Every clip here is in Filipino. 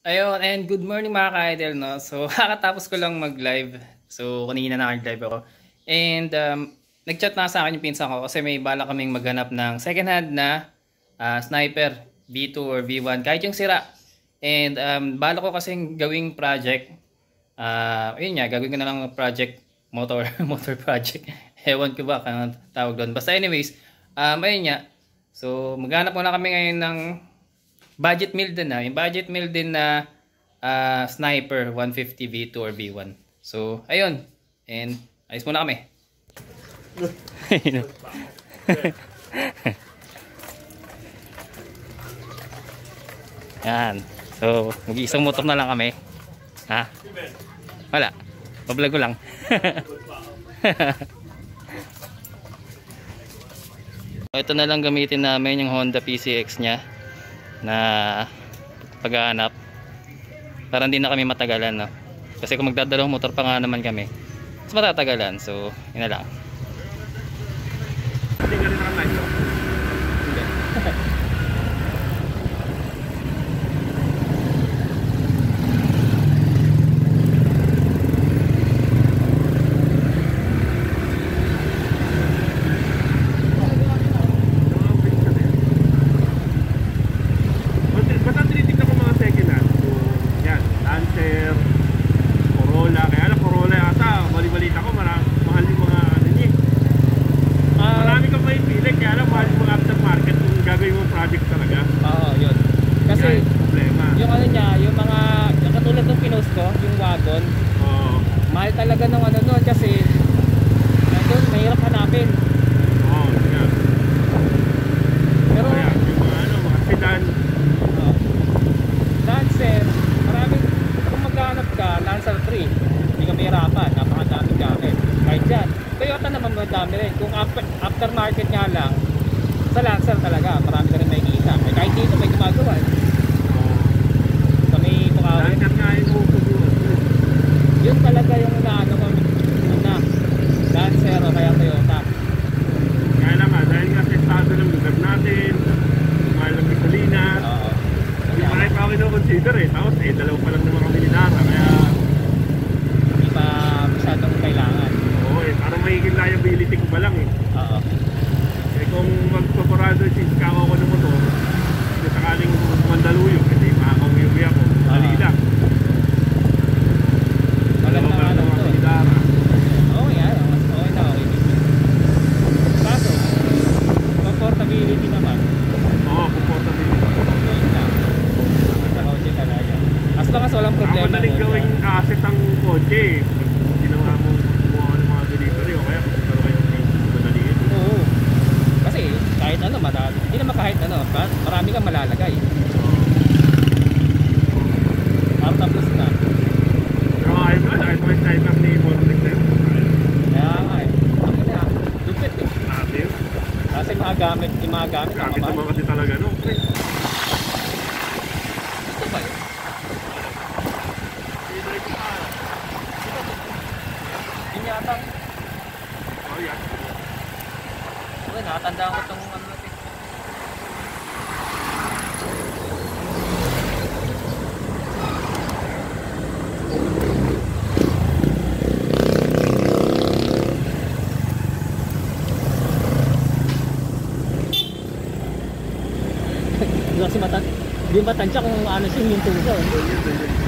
Ayun, and good morning mga ka-idol, no? So, kakatapos ko lang mag-live. So, kanina na live ako. And, um, nag-chat na sa akin yung pinsan ko kasi may bala kaming maghanap ng second hand na uh, sniper, V2 or V1, kahit yung sira. And, um, bala ko kasing gawing project. Uh, ayun nga, gagawin ko na lang project, motor, motor project. Ewan ko ba kung tawag doon. Basta anyways, um, ayun nga. So, maghanap muna kami ngayon ng budget meal din na. Yung budget meal din na uh, sniper 150 V2 or V1. So, ayun. And, ayos muna kami. Yan. So, mag-iisang motor na lang kami. Ha? Wala. Pablog lang. Ito na lang gamitin namin yung Honda PCX niya na paghahanap para hindi na kami matagalan no? kasi kung magdadalawang motor pa nga naman kami mas matatagalan so yun na lang Hindi ka rin nakalive. Basta tinitignan ko mga second hand. Yung, Yan, Lancer, Corolla. Kaya lang Corolla yata, bali-balita ko, marami, mahal yung mga ano niya. Ah, Marami kang may pili, kaya lang mahal yung mga aftermarket kung gagawin mo project talaga. oo yun kasi Yan, problema. yung ano niya yung mga yung katulad ng pinost ko yung wagon Oo. mahal talaga ng ano nun kasi nandun mahirap hanapin Oo, yan. pero Kaya, yung mga ano, mga sedan. uh, Lancer maraming kung maghanap ka Lancer 3 hindi ka mahirapan napakadaming gamit kahit dyan Toyota naman madami rin kung after, aftermarket nga lang sa Lancer talaga marami ka rin makikita eh, kahit dito may gumagawa eh. Doon. yun talaga yung naano ko una Lancer o kaya Toyota Kaya lang nga, dahil nga sa estado ng lugar natin, mahal ng gasolina, oo hindi pa rin pa ako kinoconsider eh. Tapos eh, dalawa pa lang naman kami ni Lara, kaya hindi pa masyadong kailangan oo eh, parang magiging liability ko pa lang eh. oo Eh kung magpaparado si kako ko ng motor, kung sakaling mandaluyong, kasi makakauwi ako, dali Ah. lang. walang Dalawa pa na lang ano naman to kami ni Lara. Oo, yan. Mas okay na okay. Kaso, comfortability naman. Oo, comfortable. Yun lang. Sa kotse talaga. As long as walang Ang problema. madaling mo, gawing asset ang kotse eh. Pag ginawa mo kumuha ka ng mga delivery o kaya kung magkaroon kayo ng maintenance, madali yun. Oo. Kasi kahit ano, marami. Hindi naman kahit ano, pa- marami kang malalagay. Out tapos na. Pero ayun ba, kahit may sniper ni Montex na yun. Kaya nga eh. Ang ina, lupit eh. Ate yun. Kasi mga gamit, yung mga gamit, Gamit naman kasi talaga no. Pre. Gusto ba yun? Yun yata. Oh, yan. Okay, nakatandaan ko itong ano natin. Hindi kasi matan hindi matansya kung ano siya yung tuso. Yun.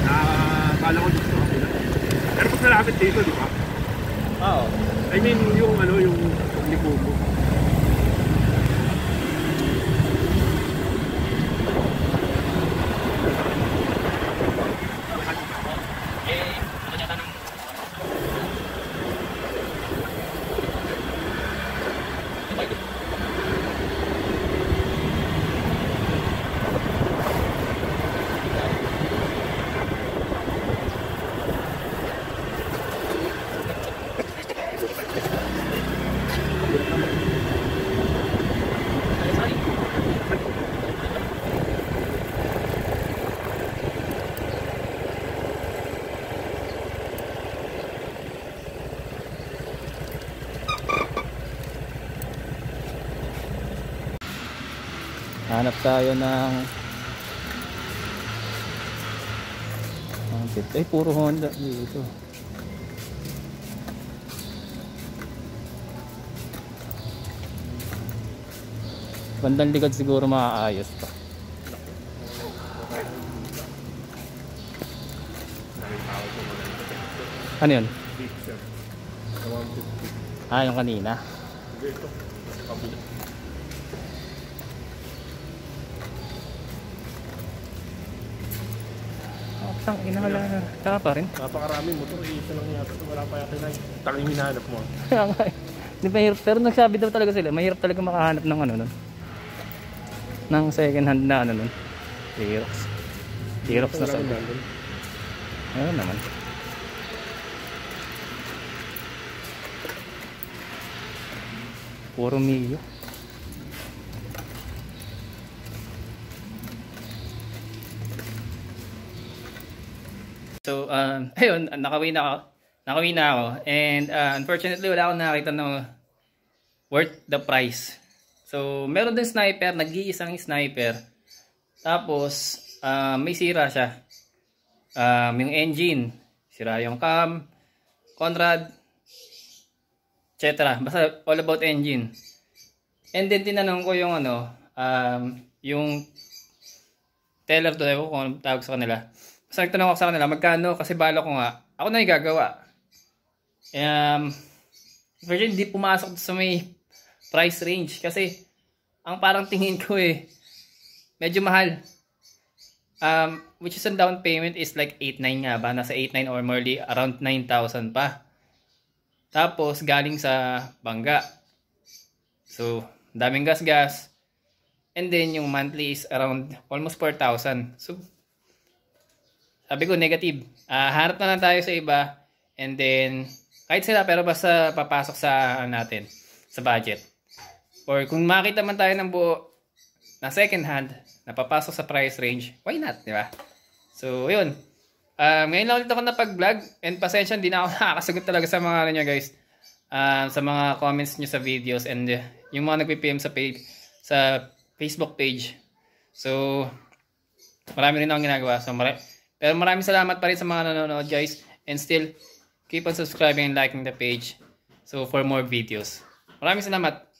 Nakakala ko dito ako na. Pero pag nalapit dito, di ba? Oo. I mean, yung ano, yung lipo mo. Hanap tayo ng. Ay, puro Honda dito. Bandang likod siguro maaayos pa. Ano yun? Big sir. Sa 150. Ah, yung kanina. Dito. Kabila. Oh, tang ina wala na. Saka pa rin. Napakaraming motor. Isa lang yata. Wala pa yata na. Tanging hinahanap mo. Kaya nga eh. Di? Pero nagsabi daw talaga sila, mahirap talaga makahanap ng ano nun. Ng second hand na ano nun. Xerox. Xerox na sa Ayun naman. Puro Mio. So, um, ayun, nakawin na ako. Nakawin na ako. And uh, unfortunately, wala akong nakita na worth the price. So, meron din sniper, nag-iisang sniper. Tapos, uh, may sira siya. Um, yung engine, sira yung cam, Conrad, etc. Basta all about engine. And then tinanong ko yung ano, um, yung teller to, ko kung tawag sa kanila. Basta nagtanong ako sa kanila, magkano? Kasi bala ko nga, ako na yung gagawa. Um, virgin, hindi pumasok sa may price range. Kasi, ang parang tingin ko eh, medyo mahal. Um, which is on down payment is like 8.9 nga ba? Nasa 8.9 or morely around 9,000 pa. Tapos, galing sa bangga. So, daming gas-gas. And then, yung monthly is around almost 4,000. So, sabi ko, negative. Ah, harap na lang tayo sa iba. And then, kahit sila, pero basta papasok sa ano natin, sa budget. Or kung makita man tayo ng buo na second hand, na papasok sa price range, why not, di ba? So, yun. Um, ngayon lang ulit ako napag-vlog and pasensya, hindi na ako nakakasagot talaga sa mga ano guys. Um, sa mga comments nyo sa videos and uh, yung mga nagpi-PM sa page, sa Facebook page. So, marami rin akong ginagawa. So, mara pero maraming salamat pa rin sa mga nanonood guys. And still, keep on subscribing and liking the page. So, for more videos. Maraming salamat.